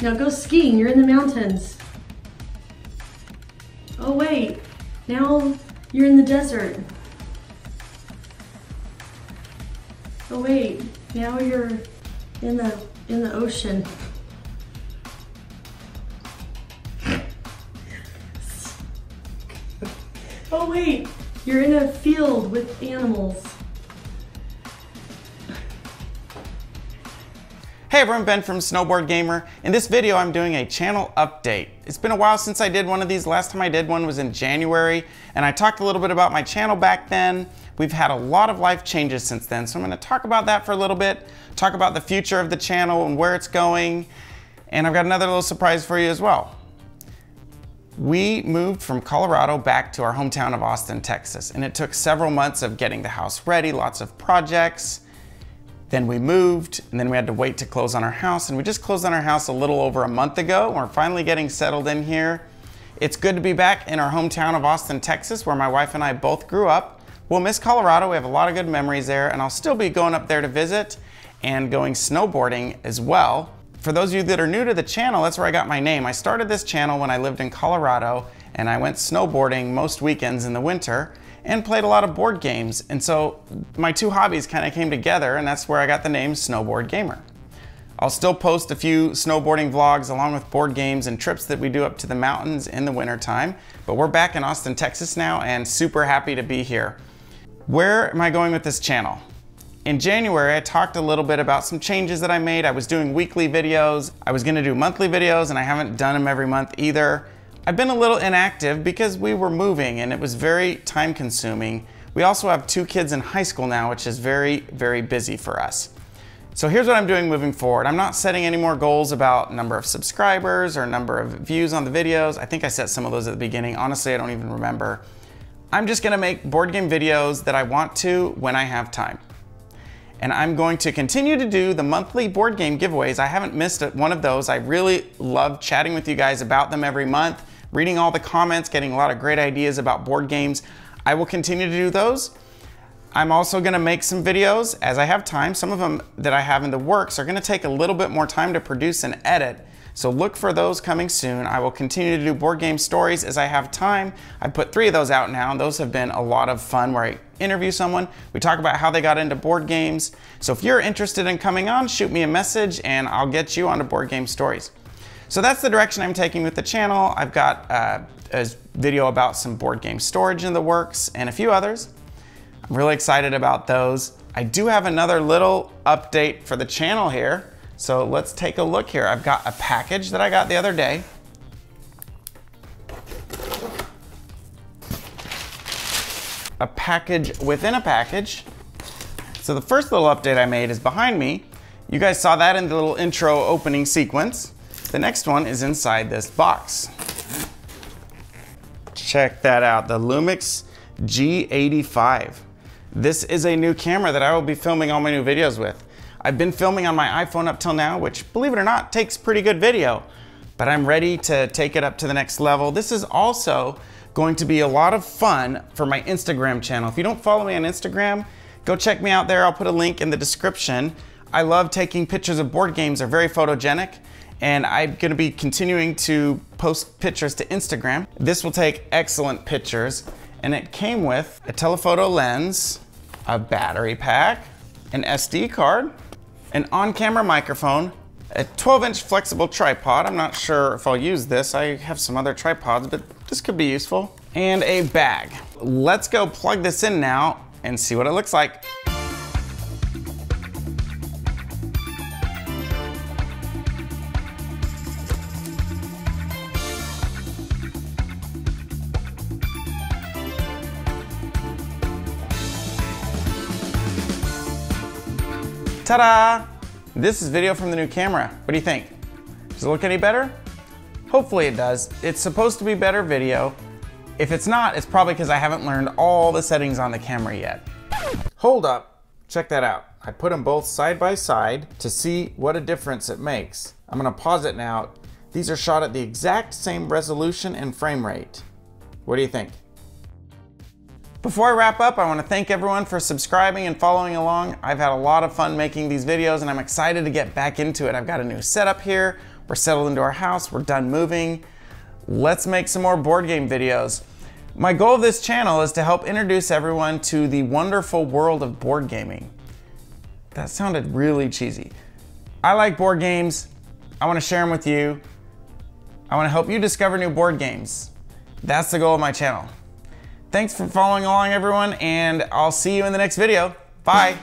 Now go skiing, you're in the mountains. Oh wait, now you're in the desert. Oh wait, now you're in the in the ocean. Oh wait, you're in a field with animals. Hey everyone, Ben from Snowboard Gamer. In this video, I'm doing a channel update. It's been a while since I did one of these. Last time I did one was in January, and I talked a little bit about my channel back then. We've had a lot of life changes since then, so I'm gonna talk about that for a little bit, talk about the future of the channel and where it's going, and I've got another little surprise for you as well. We moved from Colorado back to our hometown of Austin, Texas, and it took several months of getting the house ready, lots of projects, then we moved, and then we had to wait to close on our house. And we just closed on our house a little over a month ago. We're finally getting settled in here. It's good to be back in our hometown of Austin, Texas, where my wife and I both grew up. We'll miss Colorado. We have a lot of good memories there, and I'll still be going up there to visit and going snowboarding as well. For those of you that are new to the channel, that's where I got my name. I started this channel when I lived in Colorado, and I went snowboarding most weekends in the winter and played a lot of board games. And so my two hobbies kind of came together and that's where I got the name Snowboard Gamer. I'll still post a few snowboarding vlogs along with board games and trips that we do up to the mountains in the wintertime. But we're back in Austin, Texas now and super happy to be here. Where am I going with this channel? In January, I talked a little bit about some changes that I made. I was doing weekly videos. I was gonna do monthly videos and I haven't done them every month either. I've been a little inactive because we were moving and it was very time consuming. We also have two kids in high school now, which is very, very busy for us. So here's what I'm doing moving forward. I'm not setting any more goals about number of subscribers or number of views on the videos. I think I set some of those at the beginning. Honestly, I don't even remember. I'm just gonna make board game videos that I want to when I have time. And I'm going to continue to do the monthly board game giveaways. I haven't missed one of those. I really love chatting with you guys about them every month reading all the comments, getting a lot of great ideas about board games. I will continue to do those. I'm also gonna make some videos as I have time. Some of them that I have in the works are gonna take a little bit more time to produce and edit. So look for those coming soon. I will continue to do board game stories as I have time. I put three of those out now, and those have been a lot of fun where I interview someone, we talk about how they got into board games. So if you're interested in coming on, shoot me a message and I'll get you onto board game stories. So that's the direction I'm taking with the channel. I've got uh, a video about some board game storage in the works and a few others. I'm really excited about those. I do have another little update for the channel here. So let's take a look here. I've got a package that I got the other day. A package within a package. So the first little update I made is behind me. You guys saw that in the little intro opening sequence. The next one is inside this box. Check that out, the Lumix G85. This is a new camera that I will be filming all my new videos with. I've been filming on my iPhone up till now, which believe it or not, takes pretty good video, but I'm ready to take it up to the next level. This is also going to be a lot of fun for my Instagram channel. If you don't follow me on Instagram, go check me out there. I'll put a link in the description. I love taking pictures of board games. They're very photogenic and I'm gonna be continuing to post pictures to Instagram. This will take excellent pictures, and it came with a telephoto lens, a battery pack, an SD card, an on-camera microphone, a 12-inch flexible tripod. I'm not sure if I'll use this. I have some other tripods, but this could be useful. And a bag. Let's go plug this in now and see what it looks like. Ta-da! This is video from the new camera. What do you think? Does it look any better? Hopefully it does. It's supposed to be better video. If it's not, it's probably because I haven't learned all the settings on the camera yet. Hold up, check that out. I put them both side by side to see what a difference it makes. I'm gonna pause it now. These are shot at the exact same resolution and frame rate. What do you think? Before I wrap up, I want to thank everyone for subscribing and following along. I've had a lot of fun making these videos and I'm excited to get back into it. I've got a new setup here. We're settled into our house. We're done moving. Let's make some more board game videos. My goal of this channel is to help introduce everyone to the wonderful world of board gaming. That sounded really cheesy. I like board games. I want to share them with you. I want to help you discover new board games. That's the goal of my channel. Thanks for following along, everyone, and I'll see you in the next video. Bye.